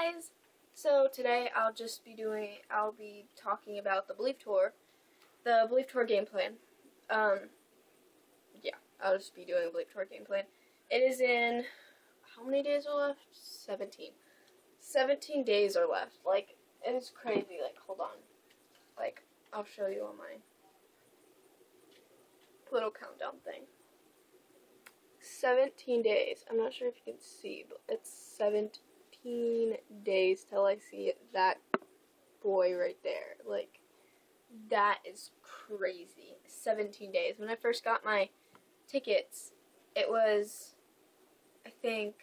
guys! So today I'll just be doing, I'll be talking about the Believe Tour, the Believe Tour game plan. Um, yeah, I'll just be doing a Believe Tour game plan. It is in, how many days are left? 17. 17 days are left. Like, it is crazy. Like, hold on. Like, I'll show you on my little countdown thing. 17 days. I'm not sure if you can see, but it's 17 days till I see that boy right there. Like, that is crazy. 17 days. When I first got my tickets, it was, I think,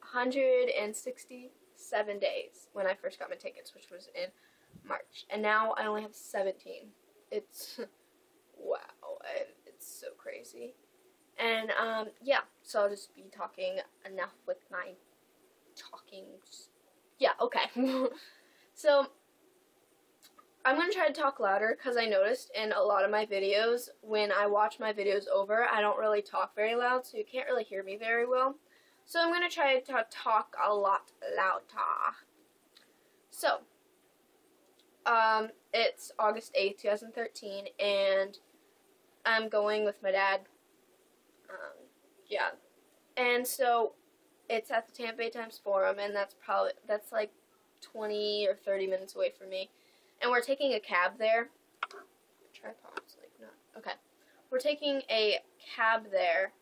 167 days when I first got my tickets, which was in March. And now I only have 17. It's, wow, it's so crazy. And um, yeah, so I'll just be talking enough with my talking. Yeah, okay. so I'm going to try to talk louder because I noticed in a lot of my videos, when I watch my videos over, I don't really talk very loud, so you can't really hear me very well. So I'm going to try to talk a lot louder. So, um, it's August 8th, 2013, and I'm going with my dad um, yeah. And so it's at the Tampa Bay Times Forum, and that's probably that's like 20 or 30 minutes away from me. And we're taking a cab there. Tripod's like not okay. We're taking a cab there,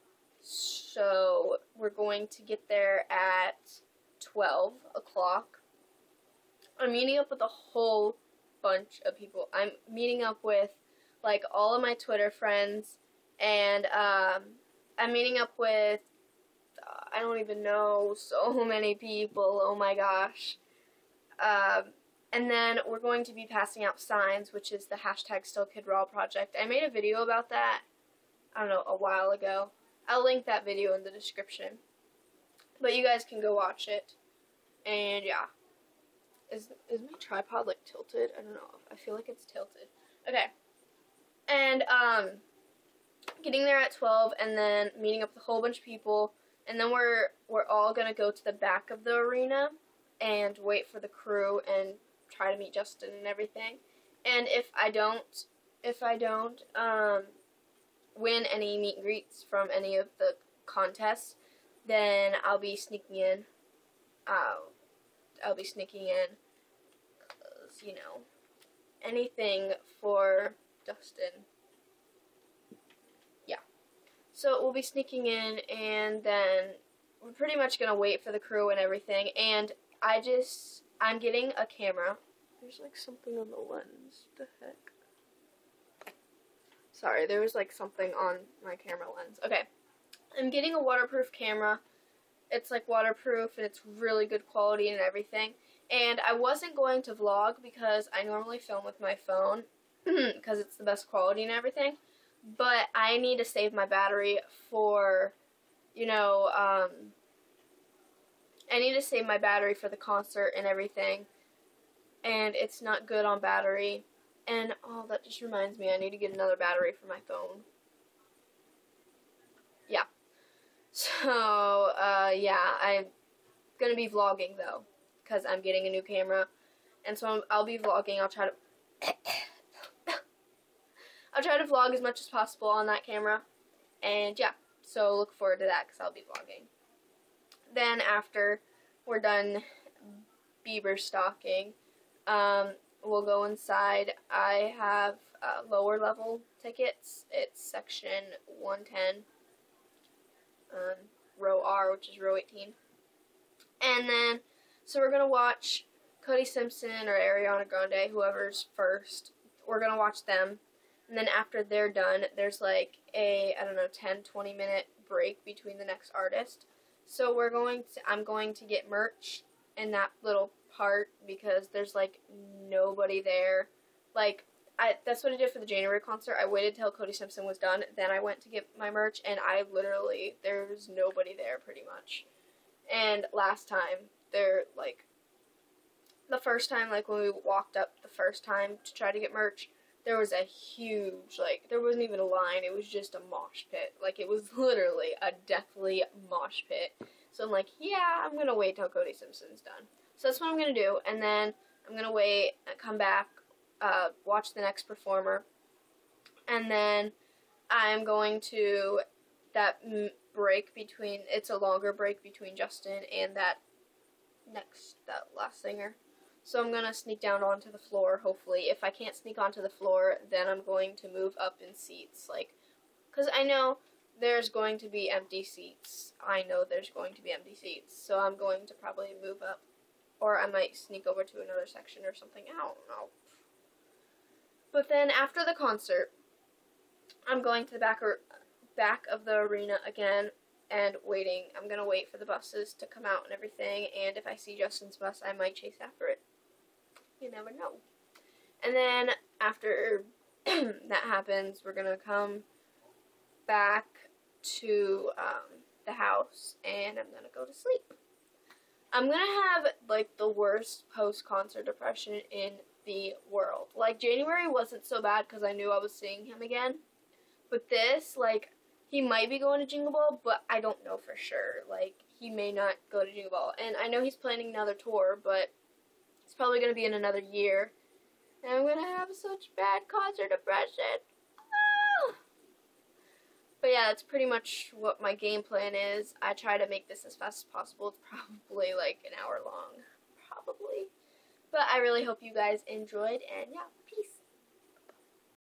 so we're going to get there at 12 o'clock. I'm meeting up with a whole bunch of people. I'm meeting up with like all of my Twitter friends and um, I'm meeting up with, I don't even know, so many people. Oh my gosh. Um, and then we're going to be passing out signs, which is the hashtag StillKidrauhl project. I made a video about that, I don't know, a while ago. I'll link that video in the description. But you guys can go watch it. And yeah. Is, is my tripod like tilted? I don't know. I feel like it's tilted. Okay. And, um, getting there at 12 and then meeting up with a whole bunch of people and then we're we're all to go to the back of the arena and wait for the crew and try to meet Justin and everything. And if I don't if I don't um, win any meet and greets from any of the contests, then I'll be sneaking in. Uh, I'll be sneaking in, you know, anything for Justin so we'll be sneaking in, and then we're pretty much going to wait for the crew and everything. And I just, I'm getting a camera. There's like something on the lens. The heck? Sorry, there was like something on my camera lens. Okay. I'm getting a waterproof camera. It's like waterproof and it's really good quality and everything. And I wasn't going to vlog because I normally film with my phone because it's the best quality and everything but I need to save my battery for, you know, um, I need to save my battery for the concert and everything, and it's not good on battery, and, oh, that just reminds me, I need to get another battery for my phone. Yeah. So, uh, yeah, I'm gonna be vlogging, though, because I'm getting a new camera, and so i I'll be vlogging, I'll try to... I'll try to vlog as much as possible on that camera. And yeah, so look forward to that because I'll be vlogging. Then after we're done Bieber stalking, um, we'll go inside. I have uh, lower level tickets. It's section 110, um, row R, which is row 18. And then, so we're going to watch Cody Simpson or Ariana Grande, whoever's first. We're going to watch them and then after they're done, there's like a, I don't know, 10, 20 minute break between the next artist. So we're going to, I'm going to get merch in that little part because there's like nobody there. Like, I, that's what I did for the January concert. I waited till Cody Simpson was done, then I went to get my merch, and I literally, there's nobody there pretty much. And last time, there, like, the first time, like when we walked up the first time to try to get merch, there was a huge, like, there wasn't even a line, it was just a mosh pit. Like, it was literally a deathly mosh pit. So I'm like, yeah, I'm gonna wait till Cody Simpson's done. So that's what I'm gonna do, and then I'm gonna wait, come back, uh, watch the next performer, and then I'm going to that break between. It's a longer break between Justin and that next that last singer. So I'm gonna sneak down onto the floor. Hopefully, if I can't sneak onto the floor, then I'm going to move up in seats, like, cause I know there's going to be empty seats. I know there's going to be empty seats, so I'm going to probably move up or I might sneak over to another section or something. I don't know. But then after the concert, I'm going to the back or back of the arena again and waiting. I'm gonna wait for the buses to come out and everything. And if I see Justin's bus, I might chase after it. You never know. And then after that happens, we're gonna come back to um, the house and I'm gonna go to sleep. I'm gonna have like the worst post concert depression in the world. Like January wasn't so bad because I knew I was seeing him again, but this like he might be going to Jingle Ball, but I don't know for sure. Like he may not go to Jingle Ball, and I know he's planning another tour, but probably gonna be in another year, and I'm gonna have such bad concert depression. Ah! But yeah, that's pretty much what my game plan is. I try to make this as fast as possible. It's probably like an hour long. Probably. But I really hope you guys enjoyed, and yeah.